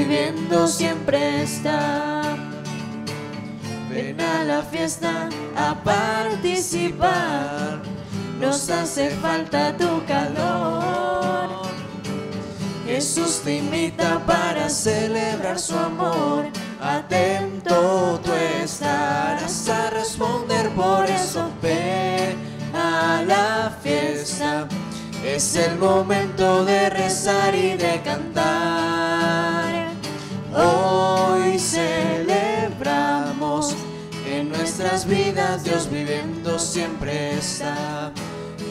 Viviendo siempre está. Ven a la fiesta a participar, nos hace falta tu calor. Jesús te invita para celebrar su amor. Atento tú estarás a responder, por eso ven a la fiesta. Es el momento de rezar y de cantar. Nuestras vidas Dios viviendo siempre está.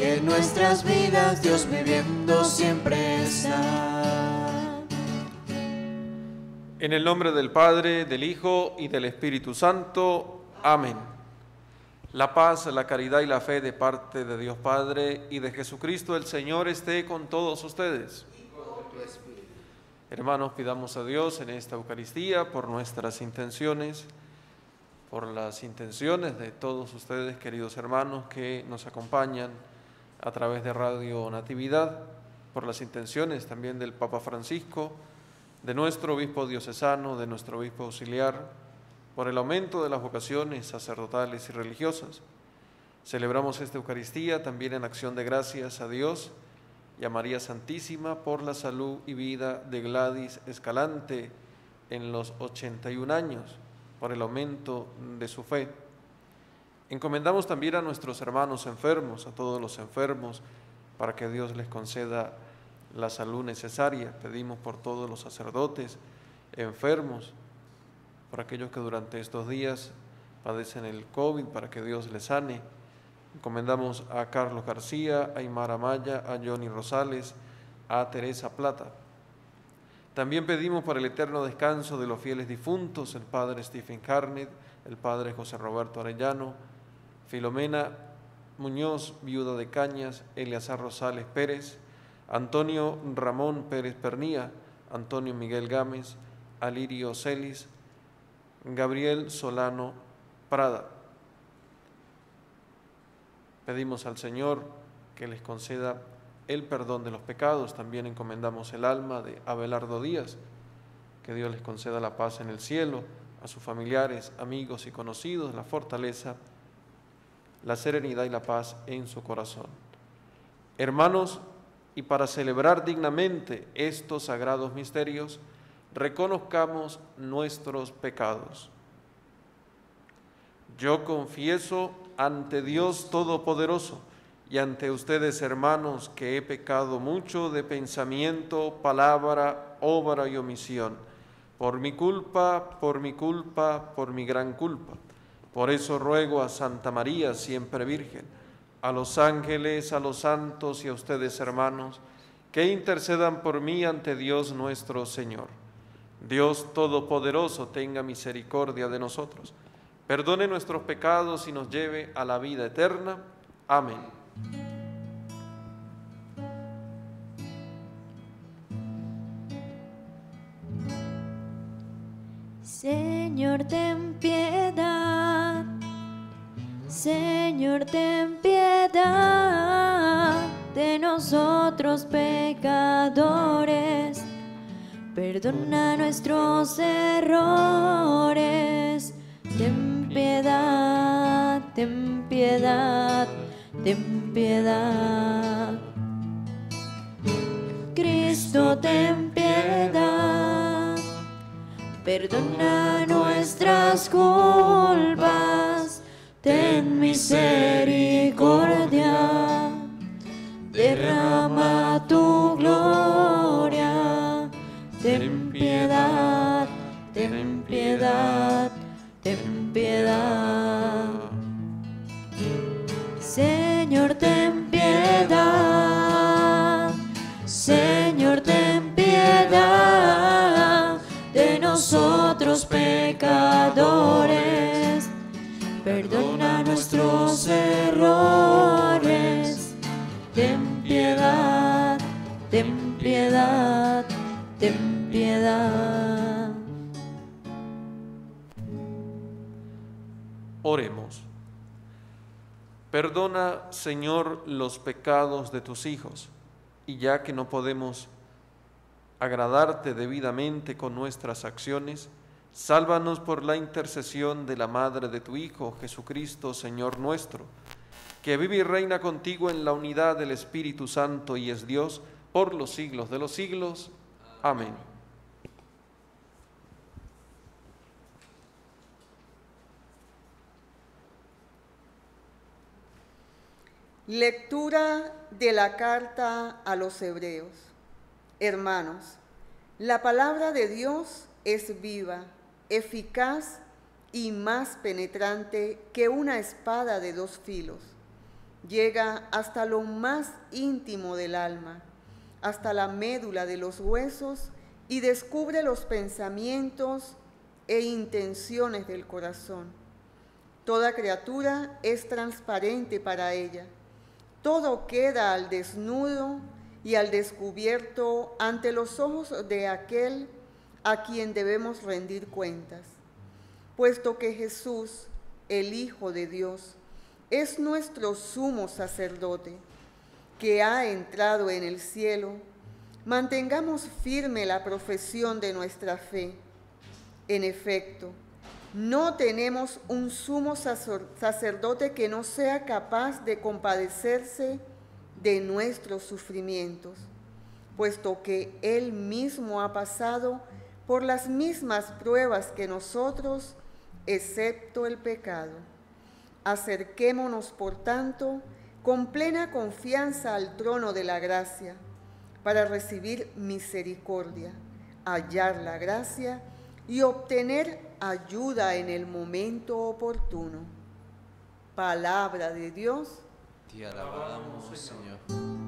En nuestras vidas Dios viviendo siempre está. En el nombre del Padre, del Hijo y del Espíritu Santo. Amén. La paz, la caridad y la fe de parte de Dios Padre y de Jesucristo el Señor esté con todos ustedes. Hermanos, pidamos a Dios en esta Eucaristía por nuestras intenciones, por las intenciones de todos ustedes, queridos hermanos, que nos acompañan a través de Radio Natividad, por las intenciones también del Papa Francisco, de nuestro obispo diocesano, de nuestro obispo auxiliar, por el aumento de las vocaciones sacerdotales y religiosas. Celebramos esta Eucaristía también en acción de gracias a Dios y a María Santísima por la salud y vida de Gladys Escalante en los 81 años, por el aumento de su fe. Encomendamos también a nuestros hermanos enfermos, a todos los enfermos, para que Dios les conceda la salud necesaria. Pedimos por todos los sacerdotes enfermos, por aquellos que durante estos días padecen el COVID, para que Dios les sane. Encomendamos a Carlos García, a Aymara Maya, a Johnny Rosales, a Teresa Plata. También pedimos por el eterno descanso de los fieles difuntos, el padre Stephen Carnet, el padre José Roberto Arellano, Filomena Muñoz, viuda de Cañas, Eleazar Rosales Pérez, Antonio Ramón Pérez Pernía, Antonio Miguel Gámez, Alirio Celis, Gabriel Solano Prada. Pedimos al Señor que les conceda el perdón de los pecados. También encomendamos el alma de Abelardo Díaz, que Dios les conceda la paz en el cielo, a sus familiares, amigos y conocidos, la fortaleza, la serenidad y la paz en su corazón. Hermanos, y para celebrar dignamente estos sagrados misterios, reconozcamos nuestros pecados. Yo confieso ante Dios Todopoderoso y ante ustedes, hermanos, que he pecado mucho de pensamiento, palabra, obra y omisión, por mi culpa, por mi culpa, por mi gran culpa. Por eso ruego a Santa María, siempre Virgen, a los ángeles, a los santos y a ustedes, hermanos, que intercedan por mí ante Dios nuestro Señor. Dios Todopoderoso tenga misericordia de nosotros, perdone nuestros pecados y nos lleve a la vida eterna. Amén. Señor, ten piedad. Señor, ten piedad de nosotros pecadores. Perdona nuestros errores. Ten piedad, ten piedad, Cristo, ten piedad. Perdona nuestras culpas, ten misericordia, perdona nuestros errores, ten piedad, ten piedad, ten piedad. Oremos. Perdona, Señor, los pecados de tus hijos, y ya que no podemos agradarte debidamente con nuestras acciones, sálvanos por la intercesión de la Madre de tu Hijo, Jesucristo, Señor nuestro, que vive y reina contigo en la unidad del Espíritu Santo y es Dios por los siglos de los siglos. Amén. Lectura de la carta a los hebreos. Hermanos, la palabra de Dios es viva, eficaz y más penetrante que una espada de dos filos. Llega hasta lo más íntimo del alma, hasta la médula de los huesos y descubre los pensamientos e intenciones del corazón. Toda criatura es transparente para ella todo queda al desnudo y al descubierto ante los ojos de aquel a quien debemos rendir cuentas, puesto que Jesús, el Hijo de Dios, es nuestro sumo sacerdote, que ha entrado en el cielo, mantengamos firme la profesión de nuestra fe. En efecto, no tenemos un sumo sacerdote que no sea capaz de compadecerse de nuestros sufrimientos, puesto que Él mismo ha pasado por las mismas pruebas que nosotros, excepto el pecado. Acerquémonos, por tanto, con plena confianza al trono de la gracia, para recibir misericordia, hallar la gracia y obtener ayuda en el momento oportuno. Palabra de Dios. Te alabamos, Señor.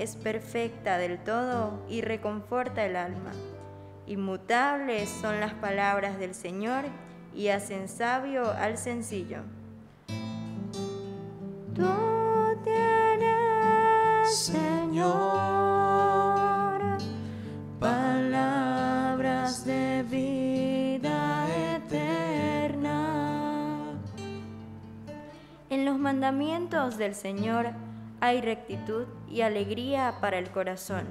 Es perfecta del todo y reconforta el alma. Inmutables son las palabras del Señor y hacen sabio al sencillo. Tú tienes, Señor, palabras de vida eterna. En los mandamientos del Señor hay rectitud y alegría para el corazón.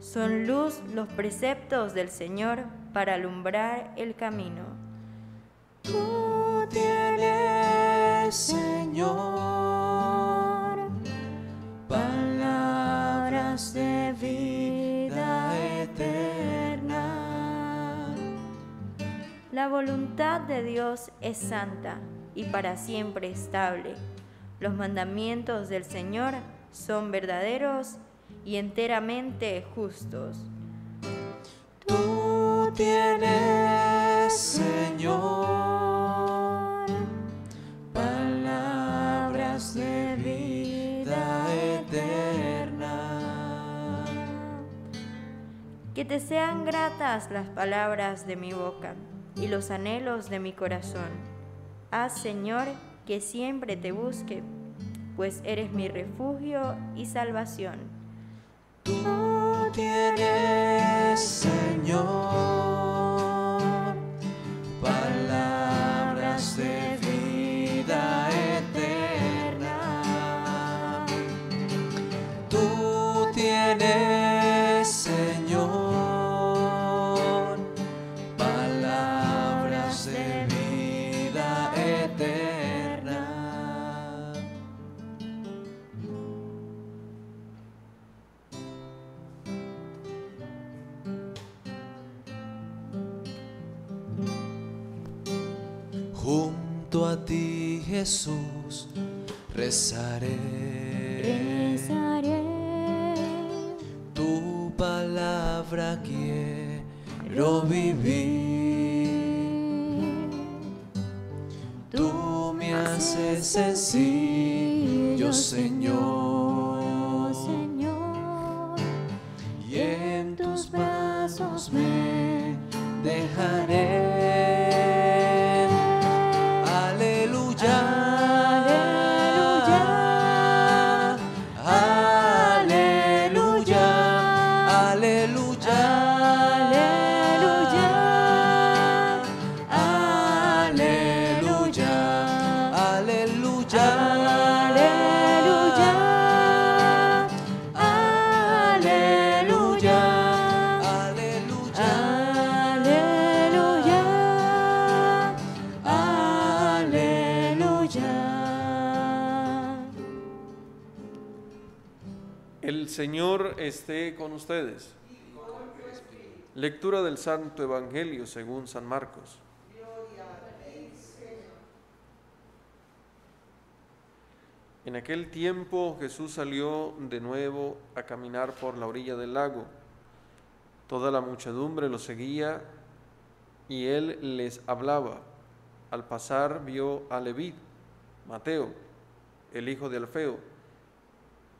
Son luz los preceptos del Señor para alumbrar el camino. Tú tienes, Señor, palabras de vida eterna. La voluntad de Dios es santa y para siempre estable. Los mandamientos del Señor son verdaderos y enteramente justos. Tú tienes, Señor, palabras de vida eterna. Que te sean gratas las palabras de mi boca y los anhelos de mi corazón. Haz, Señor, que siempre te busque, pues eres mi refugio y salvación. Señor esté con ustedes. Lectura del Santo Evangelio según San Marcos. En aquel tiempo Jesús salió de nuevo a caminar por la orilla del lago. Toda la muchedumbre lo seguía y él les hablaba. Al pasar vio a Leví, Mateo, el hijo de Alfeo,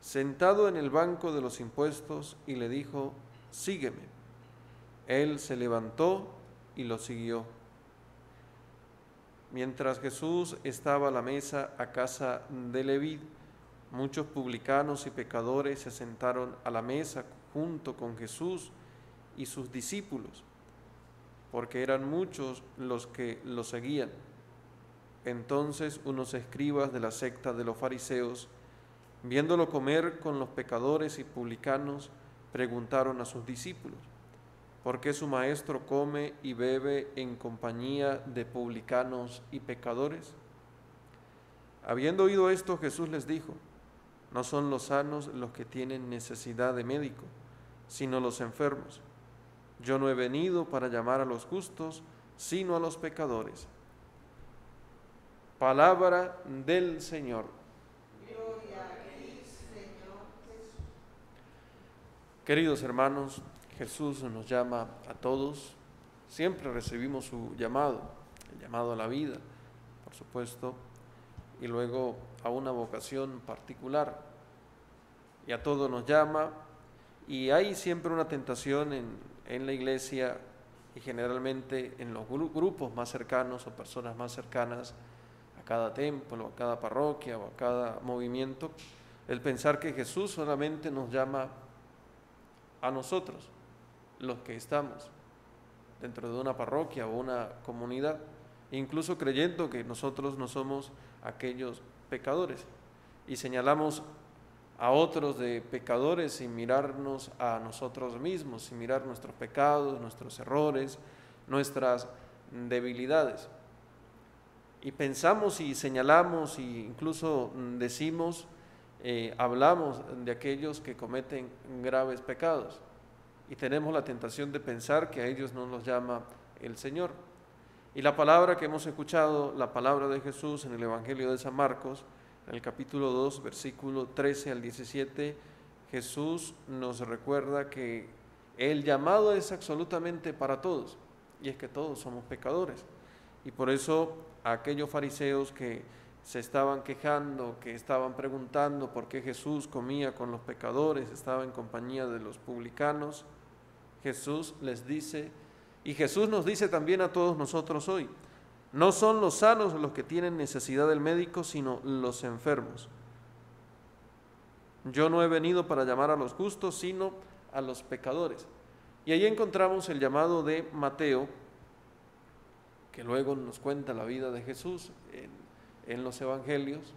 sentado en el banco de los impuestos y le dijo, sígueme. Él se levantó y lo siguió. Mientras Jesús estaba a la mesa a casa de Leví, muchos publicanos y pecadores se sentaron a la mesa junto con Jesús y sus discípulos, porque eran muchos los que lo seguían. Entonces unos escribas de la secta de los fariseos, viéndolo comer con los pecadores y publicanos, preguntaron a sus discípulos, ¿por qué su maestro come y bebe en compañía de publicanos y pecadores? Habiendo oído esto, Jesús les dijo, no son los sanos los que tienen necesidad de médico, sino los enfermos. Yo no he venido para llamar a los justos, sino a los pecadores. Palabra del Señor. Queridos hermanos, Jesús nos llama a todos. Siempre recibimos su llamado, el llamado a la vida, por supuesto, y luego a una vocación particular. Y a todos nos llama, y hay siempre una tentación en, en la iglesia y generalmente en los gru- grupos más cercanos o personas más cercanas a cada templo, a cada parroquia o a cada movimiento, el pensar que Jesús solamente nos llama a nosotros, los que estamos dentro de una parroquia o una comunidad, incluso creyendo que nosotros no somos aquellos pecadores y señalamos a otros de pecadores sin mirarnos a nosotros mismos, sin mirar nuestros pecados, nuestros errores, nuestras debilidades. Y pensamos y señalamos e incluso decimos, eh, hablamos de aquellos que cometen graves pecados y tenemos la tentación de pensar que a ellos no los llama el Señor. Y la palabra que hemos escuchado, la palabra de Jesús en el Evangelio de San Marcos, en el capítulo 2, versículo 13 al 17, Jesús nos recuerda que el llamado es absolutamente para todos, y es que todos somos pecadores. Y por eso aquellos fariseos que se estaban quejando, que estaban preguntando por qué Jesús comía con los pecadores, estaba en compañía de los publicanos, Jesús les dice, y Jesús nos dice también a todos nosotros hoy, no son los sanos los que tienen necesidad del médico, sino los enfermos. Yo no he venido para llamar a los justos, sino a los pecadores. Y ahí encontramos el llamado de Mateo, que luego nos cuenta la vida de Jesús en, en los evangelios,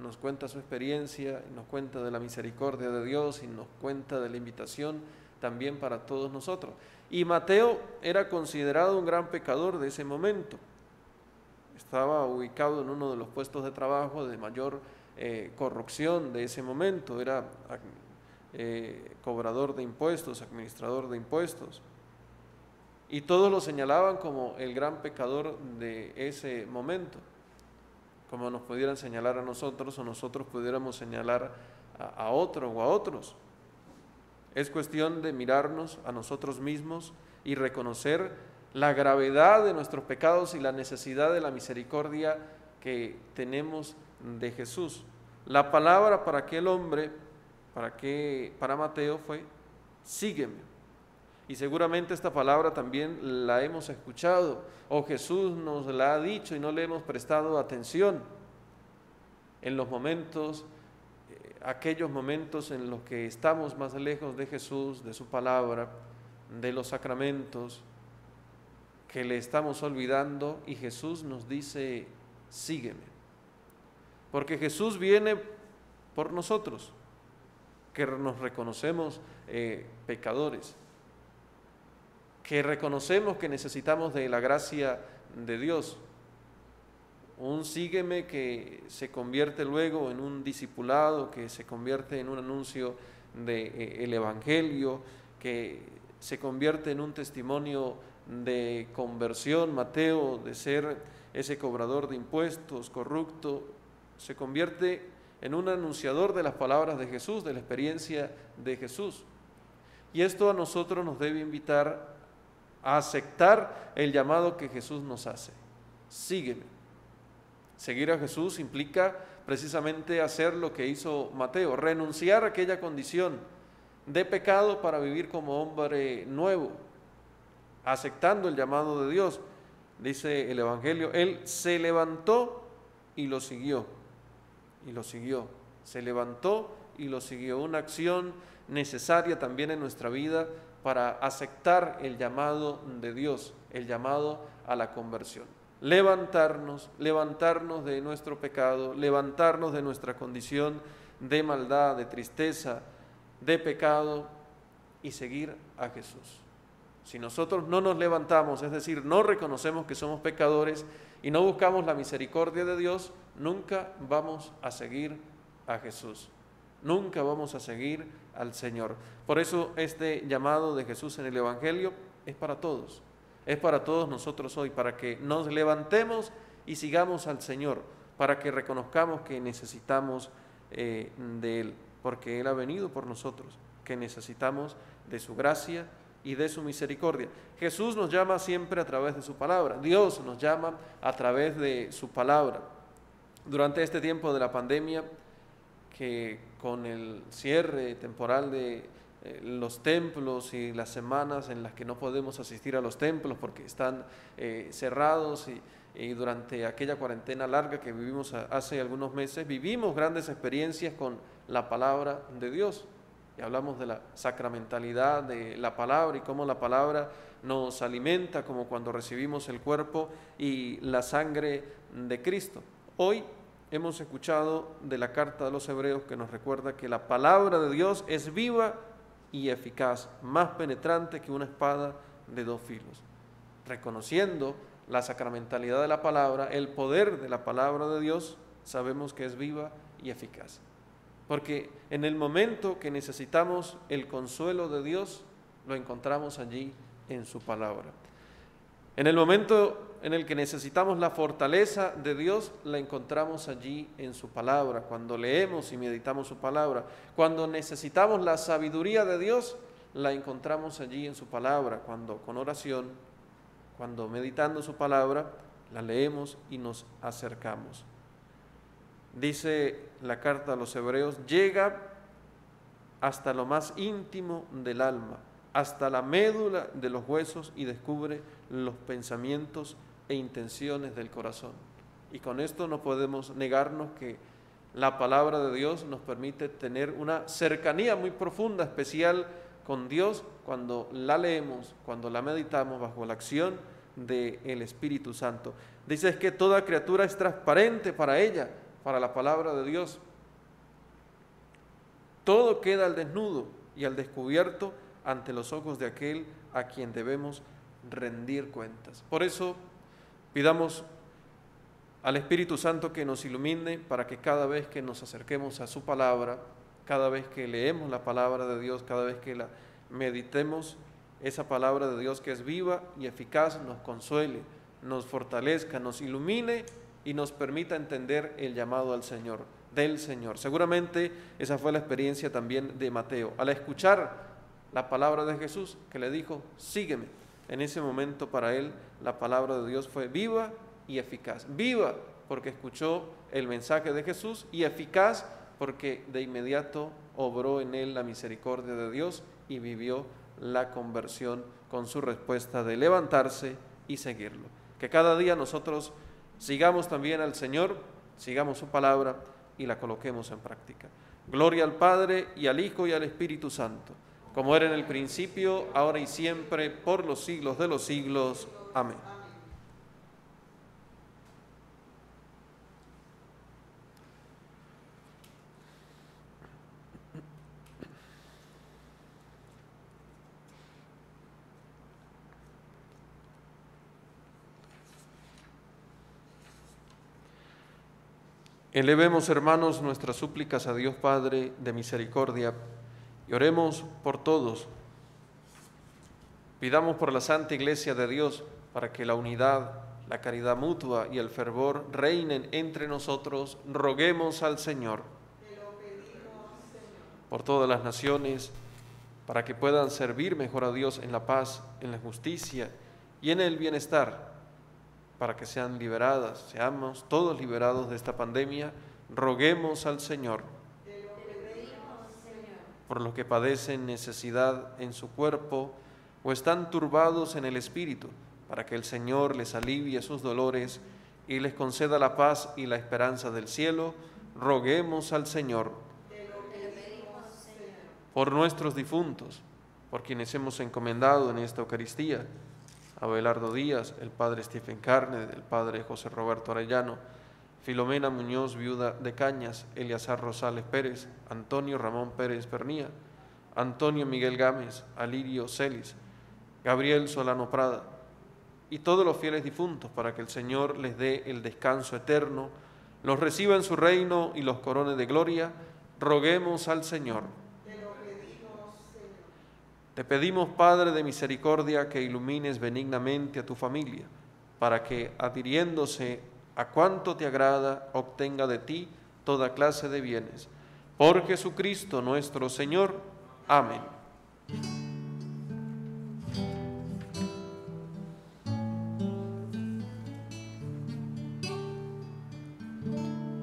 nos cuenta su experiencia, nos cuenta de la misericordia de Dios y nos cuenta de la invitación también para todos nosotros. Y Mateo era considerado un gran pecador de ese momento. Estaba ubicado en uno de los puestos de trabajo de mayor eh, corrupción de ese momento. Era eh, cobrador de impuestos, administrador de impuestos. y todos lo señalaban como el gran pecador de ese momento, como nos pudieran señalar a nosotros o nosotros pudiéramos señalar a, a otro o a otros. Es cuestión de mirarnos a nosotros mismos y reconocer la gravedad de nuestros pecados y la necesidad de la misericordia que tenemos de Jesús. La palabra para aquel hombre, para, que, para Mateo fue, sígueme. Y seguramente esta palabra también la hemos escuchado o Jesús nos la ha dicho y no le hemos prestado atención en los momentos, eh, aquellos momentos en los que estamos más lejos de Jesús, de su palabra, de los sacramentos, que le estamos olvidando y Jesús nos dice, sígueme. Porque Jesús viene por nosotros, que nos reconocemos eh, pecadores que reconocemos que necesitamos de la gracia de Dios. Un sígueme que se convierte luego en un discipulado, que se convierte en un anuncio del de, eh, Evangelio, que se convierte en un testimonio de conversión, Mateo, de ser ese cobrador de impuestos, corrupto, se convierte en un anunciador de las palabras de Jesús, de la experiencia de Jesús. Y esto a nosotros nos debe invitar a aceptar el llamado que Jesús nos hace. Sígueme. Seguir a Jesús implica precisamente hacer lo que hizo Mateo, renunciar a aquella condición de pecado para vivir como hombre nuevo, aceptando el llamado de Dios. Dice el Evangelio, Él se levantó y lo siguió, y lo siguió, se levantó y lo siguió. Una acción necesaria también en nuestra vida para aceptar el llamado de Dios, el llamado a la conversión. Levantarnos, levantarnos de nuestro pecado, levantarnos de nuestra condición de maldad, de tristeza, de pecado y seguir a Jesús. Si nosotros no nos levantamos, es decir, no reconocemos que somos pecadores y no buscamos la misericordia de Dios, nunca vamos a seguir a Jesús. Nunca vamos a seguir al Señor. Por eso este llamado de Jesús en el Evangelio es para todos. Es para todos nosotros hoy, para que nos levantemos y sigamos al Señor, para que reconozcamos que necesitamos eh, de Él, porque Él ha venido por nosotros, que necesitamos de su gracia y de su misericordia. Jesús nos llama siempre a través de su palabra, Dios nos llama a través de su palabra. Durante este tiempo de la pandemia, que con el cierre temporal de eh, los templos y las semanas en las que no podemos asistir a los templos porque están eh, cerrados y, durante aquella cuarentena larga que vivimos hace algunos meses, vivimos grandes experiencias con la palabra de Dios. Y hablamos de la sacramentalidad de la palabra y cómo la palabra nos alimenta, como cuando recibimos el cuerpo y la sangre de Cristo. Hoy hemos escuchado de la carta de los hebreos que nos recuerda que la palabra de Dios es viva y eficaz, más penetrante que una espada de dos filos. Reconociendo la sacramentalidad de la palabra, el poder de la palabra de Dios, sabemos que es viva y eficaz. Porque en el momento que necesitamos el consuelo de Dios, lo encontramos allí en su palabra. En el momento en el que necesitamos la fortaleza de Dios, la encontramos allí en su palabra, cuando leemos y meditamos su palabra. Cuando necesitamos la sabiduría de Dios, la encontramos allí en su palabra, cuando con oración, cuando meditando su palabra, la leemos y nos acercamos. Dice la carta a los hebreos, llega hasta lo más íntimo del alma, hasta la médula de los huesos y descubre los pensamientos e intenciones del corazón. Y con esto no podemos negarnos que la palabra de Dios nos permite tener una cercanía muy profunda, especial con Dios cuando la leemos, cuando la meditamos bajo la acción del Espíritu Santo. Dice que toda criatura es transparente para ella, para la palabra de Dios. Todo queda al desnudo y al descubierto ante los ojos de aquel a quien debemos rendir cuentas. Por eso Pidamos al Espíritu Santo que nos ilumine para que cada vez que nos acerquemos a su palabra, cada vez que leemos la palabra de Dios, cada vez que la meditemos, esa palabra de Dios que es viva y eficaz nos consuele, nos fortalezca, nos ilumine y nos permita entender el llamado al Señor, del Señor. Seguramente esa fue la experiencia también de Mateo. Al escuchar la palabra de Jesús que le dijo, sígueme. En ese momento para él la palabra de Dios fue viva y eficaz. Viva porque escuchó el mensaje de Jesús y eficaz porque de inmediato obró en él la misericordia de Dios y vivió la conversión con su respuesta de levantarse y seguirlo. Que cada día nosotros sigamos también al Señor, sigamos su palabra y la coloquemos en práctica. Gloria al Padre y al Hijo y al Espíritu Santo, como era en el principio, ahora y siempre, por los siglos de los siglos. Amén. Elevemos, hermanos, nuestras súplicas a Dios Padre de misericordia y oremos por todos. Pidamos por la Santa Iglesia de Dios para que la unidad, la caridad mutua y el fervor reinen entre nosotros. Roguemos al Señor. Por todas las naciones, para que puedan servir mejor a Dios en la paz, en la justicia y en el bienestar para que sean liberadas, seamos todos liberados de esta pandemia, roguemos al Señor. Por los que padecen necesidad en su cuerpo o están turbados en el espíritu, para que el Señor les alivie sus dolores y les conceda la paz y la esperanza del cielo, roguemos al Señor. Por nuestros difuntos, por quienes hemos encomendado en esta Eucaristía, Abelardo Díaz, el padre Stephen Carne, el padre José Roberto Arellano, Filomena Muñoz, viuda de Cañas, Eliazar Rosales Pérez, Antonio Ramón Pérez Pernía, Antonio Miguel Gámez, Alirio Celis, Gabriel Solano Prada, y todos los fieles difuntos, para que el Señor les dé el descanso eterno, los reciba en su reino y los corone de gloria, roguemos al Señor. Te pedimos, Padre de misericordia, que ilumines benignamente a tu familia, para que, adhiriéndose a cuanto te agrada, obtenga de ti toda clase de bienes. Por Jesucristo nuestro Señor. Amén.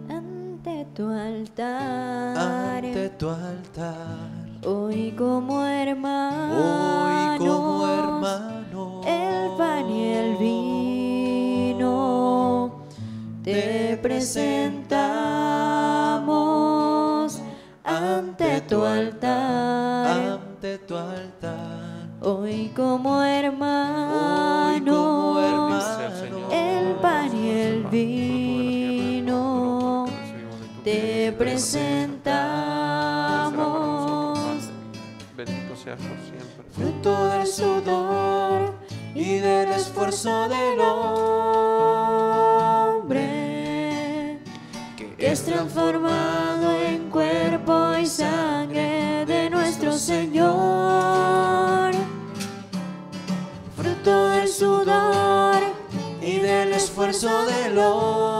Ante tu altar. Ante tu altar Hoy como hermano, hoy como hermano, te presentamos ante tu altar, ante tu altar. Hoy como hermano, Hoy como hermano, el pan y el vino te presentamos bendito seas por siempre. Fruto del sudor y del esfuerzo del hombre, transformado en cuerpo y sangre de nuestro Señor. Fruto del sudor y del esfuerzo del hombre,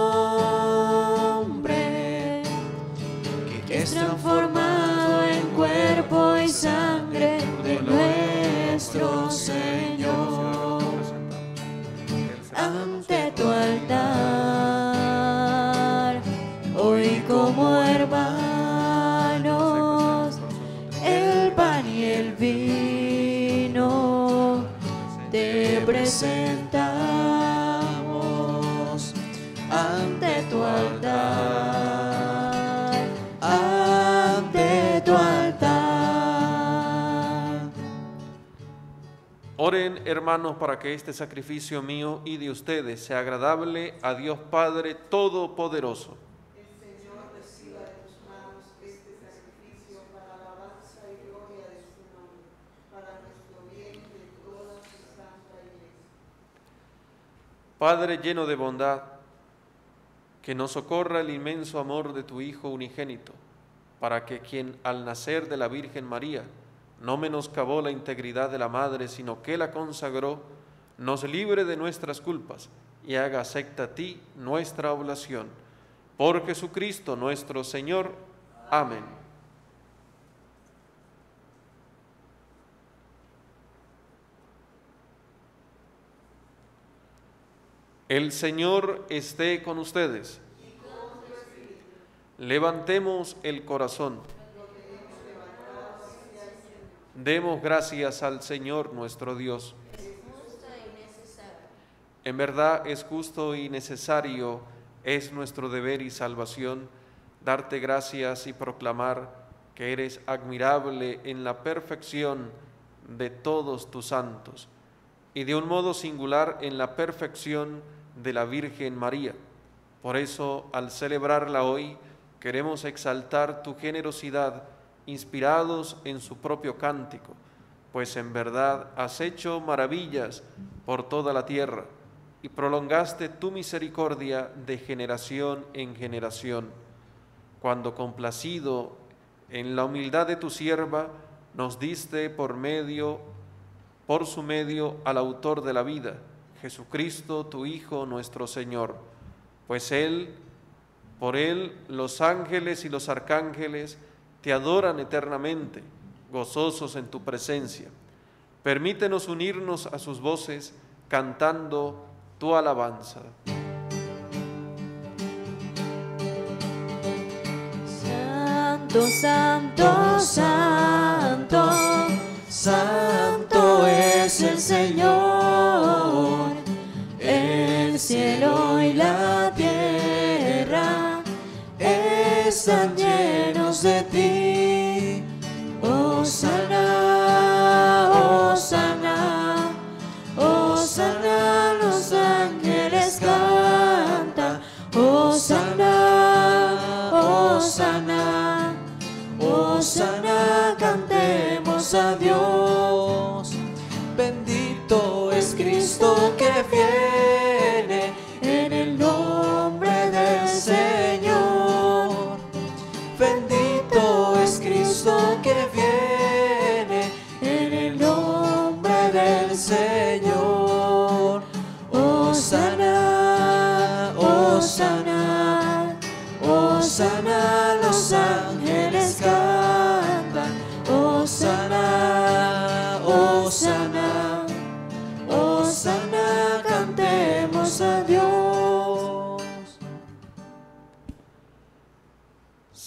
hermanos, para que este sacrificio mío y de ustedes sea agradable a Dios Padre Todopoderoso. El Señor reciba de tus manos este sacrificio para alabanza y gloria de su nombre, para nuestro bien y de toda su santa iglesia. Padre lleno de bondad, que nos socorra el inmenso amor de tu Hijo unigénito, para que quien al nacer de la Virgen María no menoscabó la integridad de la madre, sino que la consagró, nos libre de nuestras culpas y haga acepta a ti nuestra oblación. Por Jesucristo nuestro Señor. Amén. El Señor esté con ustedes. Levantemos el corazón. Demos gracias al Señor nuestro Dios. En verdad es justo y necesario, es nuestro deber y salvación, darte gracias y proclamar que eres admirable en la perfección de todos tus santos y de un modo singular en la perfección de la Virgen María. Por eso, al celebrarla hoy, queremos exaltar tu generosidad, inspirados en su propio cántico, pues en verdad has hecho maravillas por toda la tierra y prolongaste tu misericordia de generación en generación, cuando complacido en la humildad de tu sierva, nos diste por medio, por su medio, al autor de la vida, Jesucristo, tu Hijo, nuestro Señor, pues Él, por Él, los ángeles y los arcángeles, te adoran eternamente, gozosos en tu presencia. Permítenos unirnos a sus voces cantando tu alabanza. Santo, santo, santo, santo es el Señor, el cielo y la tierra están a Dios.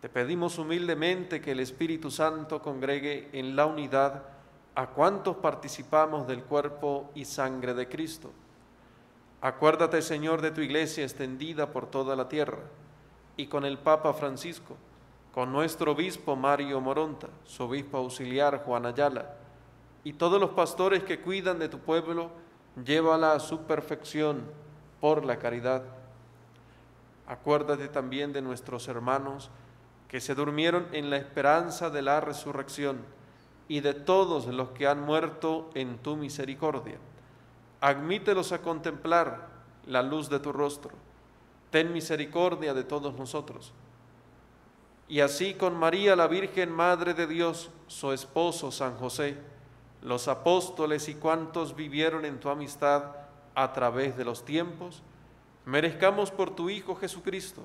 Te pedimos humildemente que el Espíritu Santo congregue en la unidad a cuantos participamos del cuerpo y sangre de Cristo. Acuérdate, Señor, de tu iglesia extendida por toda la tierra, y con el Papa Francisco, con nuestro obispo Mario Moronta, su obispo auxiliar Juan Ayala, y todos los pastores que cuidan de tu pueblo, llévala a su perfección por la caridad. Acuérdate también de nuestros hermanos que se durmieron en la esperanza de la resurrección y de todos los que han muerto en tu misericordia. Admítelos a contemplar la luz de tu rostro. Ten misericordia de todos nosotros. Y así con María, la Virgen Madre de Dios, su esposo San José, los apóstoles y cuantos vivieron en tu amistad a través de los tiempos, merezcamos por tu Hijo Jesucristo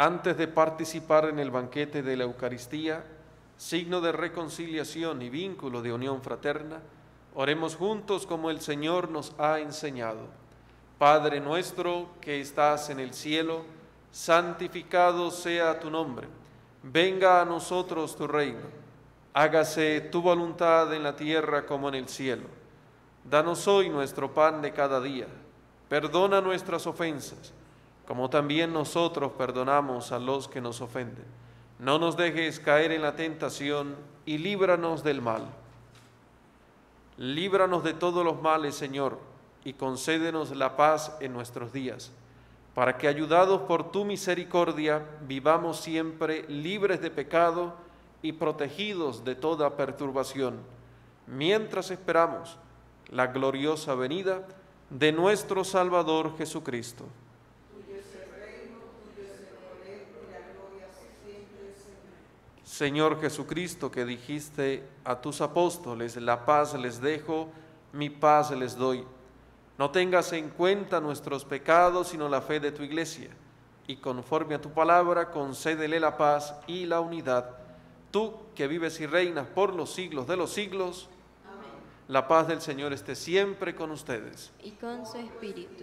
Antes de participar en el banquete de la Eucaristía, signo de reconciliación y vínculo de unión fraterna, oremos juntos como el Señor nos ha enseñado. Padre nuestro que estás en el cielo, santificado sea tu nombre. Venga a nosotros tu reino. Hágase tu voluntad en la tierra como en el cielo. Danos hoy nuestro pan de cada día. Perdona nuestras ofensas como también nosotros perdonamos a los que nos ofenden. No nos dejes caer en la tentación y líbranos del mal. Líbranos de todos los males, Señor, y concédenos la paz en nuestros días, para que, ayudados por tu misericordia, vivamos siempre libres de pecado y protegidos de toda perturbación, mientras esperamos la gloriosa venida de nuestro Salvador Jesucristo. Señor Jesucristo, que dijiste a tus apóstoles, la paz les dejo, mi paz les doy. No tengas en cuenta nuestros pecados, sino la fe de tu iglesia. Y conforme a tu palabra, concédele la paz y la unidad. Tú que vives y reinas por los siglos de los siglos, Amén. la paz del Señor esté siempre con ustedes. Y con su espíritu.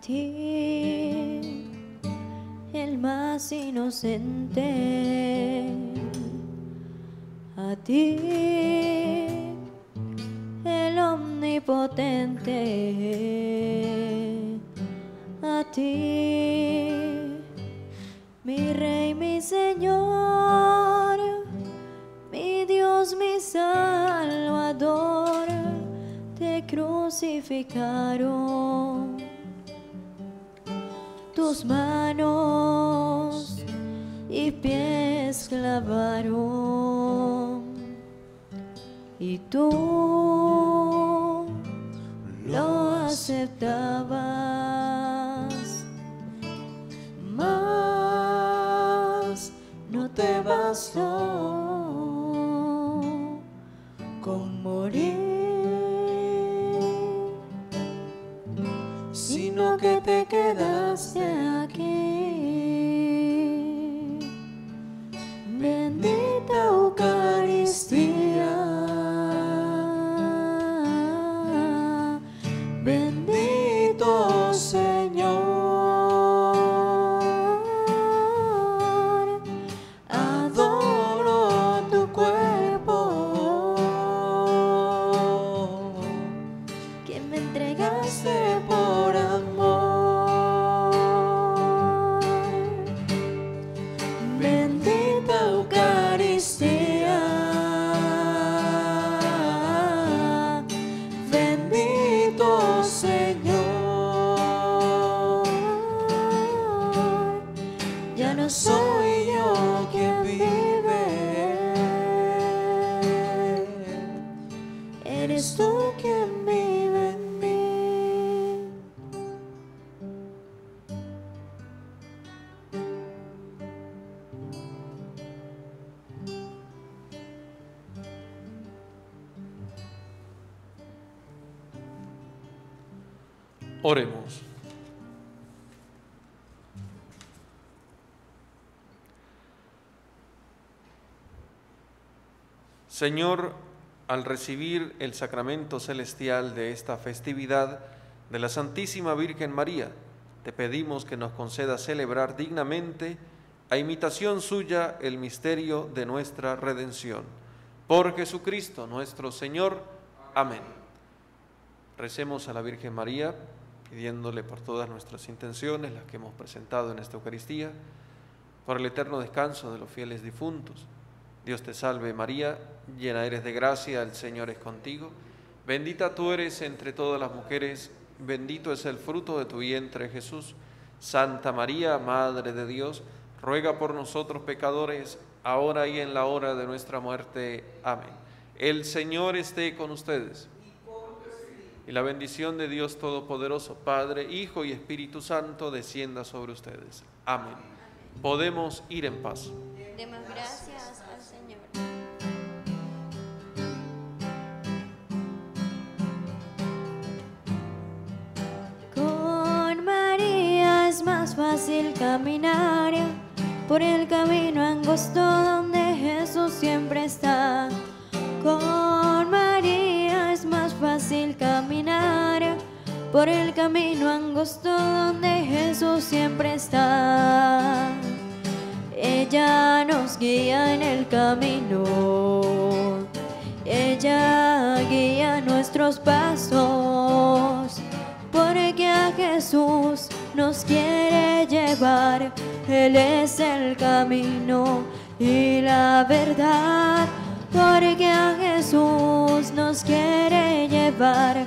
Ti, el más inocente, a ti, con morir. Sino que te quedaste Oremos. Señor, al recibir el sacramento celestial de esta festividad de la Santísima Virgen María, te pedimos que nos conceda celebrar dignamente, a imitación suya, el misterio de nuestra redención. Por Jesucristo nuestro Señor. Amén. Recemos a la Virgen María, pidiéndole por todas nuestras intenciones, las que hemos presentado en esta Eucaristía, por el eterno descanso de los fieles difuntos. Dios te salve María, llena eres de gracia, el Señor es contigo. Bendita tú eres entre todas las mujeres, bendito es el fruto de tu vientre Jesús. Santa María, Madre de Dios, ruega por nosotros pecadores, ahora y en la hora de nuestra muerte. Amén. El Señor esté con ustedes. Y la bendición de Dios Todopoderoso, Padre, Hijo y Espíritu Santo, descienda sobre ustedes. Amén. Podemos ir en paz. Demos gracias al Señor. Con María es más fácil caminar por el camino angosto donde Jesús siempre está. Por el camino angosto donde Jesús siempre está. Ella nos guía en el camino, ella guía nuestros pasos, porque a Jesús nos quiere llevar, Él es el camino y la verdad, porque a Jesús nos quiere llevar,